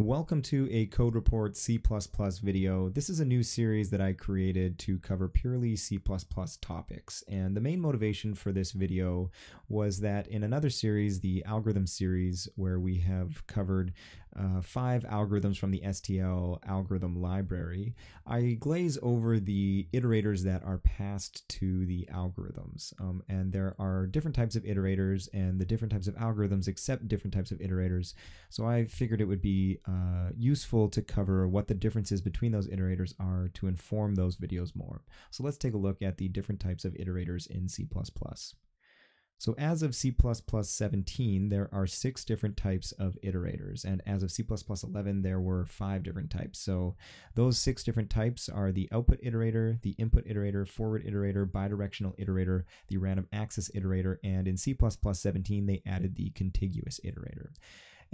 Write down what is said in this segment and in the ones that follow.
Welcome to a Code Report C++ video. This is a new series that I created to cover purely C++ topics. And the main motivation for this video was that in another series, the algorithm series, where we have covered uh, five algorithms from the STL algorithm library, I glaze over the iterators that are passed to the algorithms. Um, and there are different types of iterators and the different types of algorithms accept different types of iterators. So I figured it would be uh, useful to cover what the differences between those iterators are to inform those videos more. So let's take a look at the different types of iterators in C++. So as of C++ 17, there are six different types of iterators, and as of C++ 11, there were five different types. So those six different types are the output iterator, the input iterator, forward iterator, bidirectional iterator, the random access iterator, and in C++ 17, they added the contiguous iterator.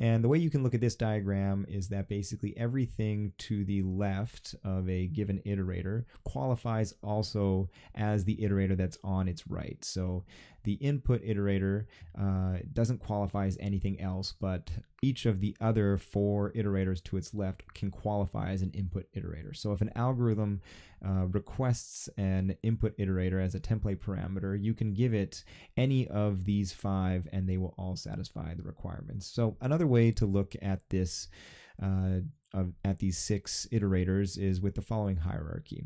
And the way you can look at this diagram is that basically everything to the left of a given iterator qualifies also as the iterator that's on its right. So the input iterator uh, doesn't qualify as anything else, but each of the other four iterators to its left can qualify as an input iterator. So if an algorithm uh, requests an input iterator as a template parameter, you can give it any of these five and they will all satisfy the requirements. So another way to look at this, uh, at these six iterators is with the following hierarchy.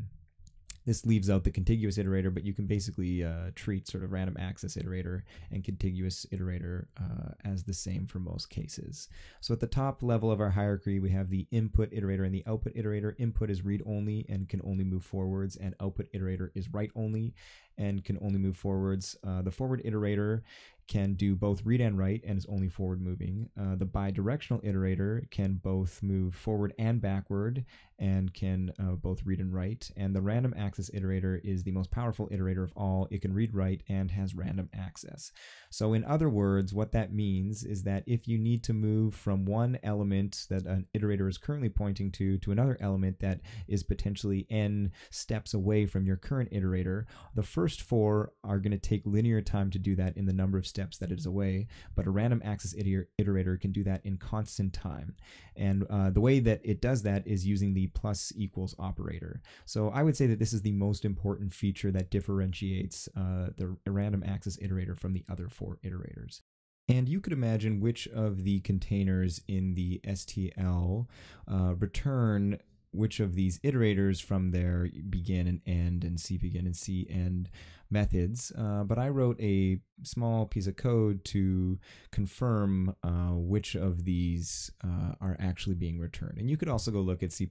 This leaves out the contiguous iterator, but you can basically uh, treat sort of random access iterator and contiguous iterator uh, as the same for most cases. So at the top level of our hierarchy, we have the input iterator and the output iterator. Input is read only and can only move forwards, and output iterator is write only and can only move forwards. Uh, the forward iterator can do both read and write and is only forward moving. Uh, the bidirectional iterator can both move forward and backward and can uh, both read and write. And the random access iterator is the most powerful iterator of all. It can read, write, and has random access. So, in other words, what that means is that if you need to move from one element that an iterator is currently pointing to to another element that is potentially n steps away from your current iterator, the first four are going to take linear time to do that in the number of steps that it is away, but a random access iterator can do that in constant time. And uh, the way that it does that is using the plus equals operator. So I would say that this is the most important feature that differentiates uh, the random access iterator from the other four iterators. And you could imagine which of the containers in the STL uh, return which of these iterators from their begin and end and C begin and C end methods. Uh, but I wrote a small piece of code to confirm uh, which of these uh, are actually being returned. And you could also go look at C++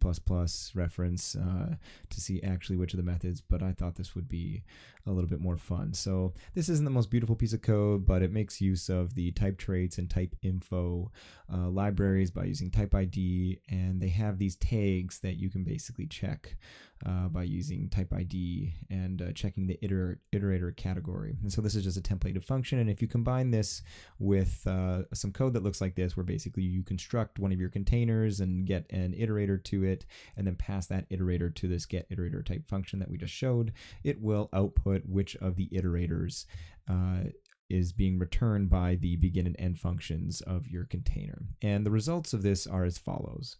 reference uh, to see actually which of the methods, but I thought this would be a little bit more fun. So this isn't the most beautiful piece of code, but it makes use of the type traits and type info uh, libraries by using type ID, and they have these tags that you can basically check uh, by using type ID and checking the iter iterator category. And so this is just a templated function. And if you combine this with uh, some code that looks like this, where basically you construct one of your containers and get an iterator to it, and then pass that iterator to this get iterator type function that we just showed, it will output which of the iterators uh, is being returned by the begin and end functions of your container. And the results of this are as follows.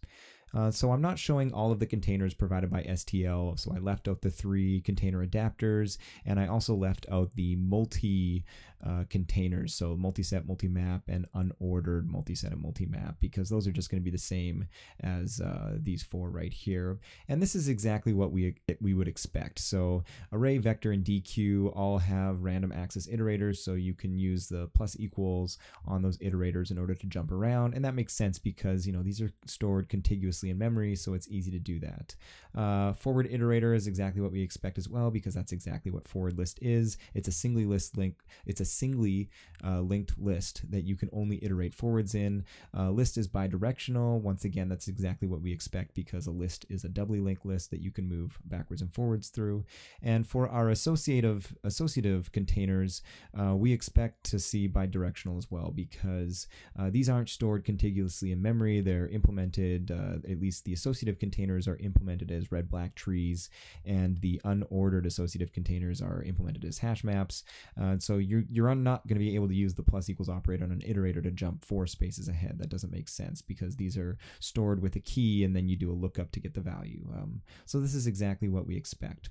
Uh, so I'm not showing all of the containers provided by STL. So I left out the three container adapters, and I also left out the multi uh, containers, so multi-set, multi-map, and unordered multi-set and multi-map, because those are just going to be the same as uh, these four right here. And this is exactly what we we would expect. So array, vector, and deque all have random access iterators, so you can use the plus equals on those iterators in order to jump around, and that makes sense because you know these are stored contiguously in memory, so it's easy to do that. Uh, forward iterator is exactly what we expect as well, because that's exactly what forward list is. It's a singly list link. It's a singly uh, linked list that you can only iterate forwards in. Uh, list is bidirectional. Once again, that's exactly what we expect because a list is a doubly linked list that you can move backwards and forwards through. And for our associative associative containers, uh, we expect to see bidirectional as well because uh, these aren't stored contiguously in memory. They're implemented uh, at least the associative containers are implemented as red black trees, and the unordered associative containers are implemented as hash maps. Uh, so you're you're not going to be able to use the plus equals operator on an iterator to jump four spaces ahead. That doesn't make sense because these are stored with a key, and then you do a lookup to get the value. Um, so this is exactly what we expect.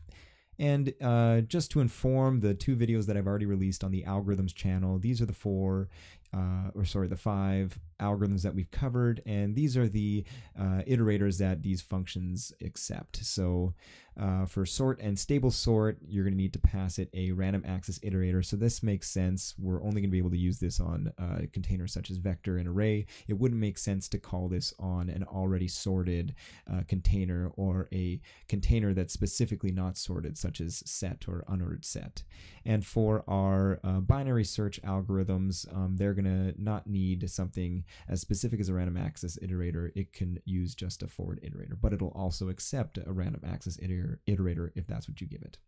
And uh, just to inform the two videos that I've already released on the algorithms channel, these are the four, uh, or sorry, the five algorithms that we've covered, and these are the uh, iterators that these functions accept. So uh, for sort and stable sort, you're going to need to pass it a random access iterator. So this makes sense. We're only going to be able to use this on uh, containers such as vector and array. It wouldn't make sense to call this on an already sorted uh, container or a container that's specifically not sorted, such as set or unordered set. And for our uh, binary search algorithms, um, they're going to not need something as specific as a random access iterator. It can use just a forward iterator, but it'll also accept a random access iterator iterator if that's what you give it.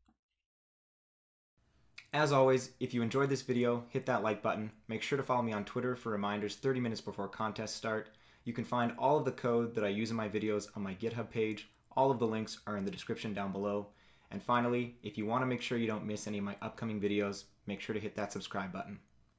As always, if you enjoyed this video, hit that like button. Make sure to follow me on Twitter for reminders 30 minutes before contests start. You can find all of the code that I use in my videos on my GitHub page. All of the links are in the description down below. And finally, if you want to make sure you don't miss any of my upcoming videos, make sure to hit that subscribe button.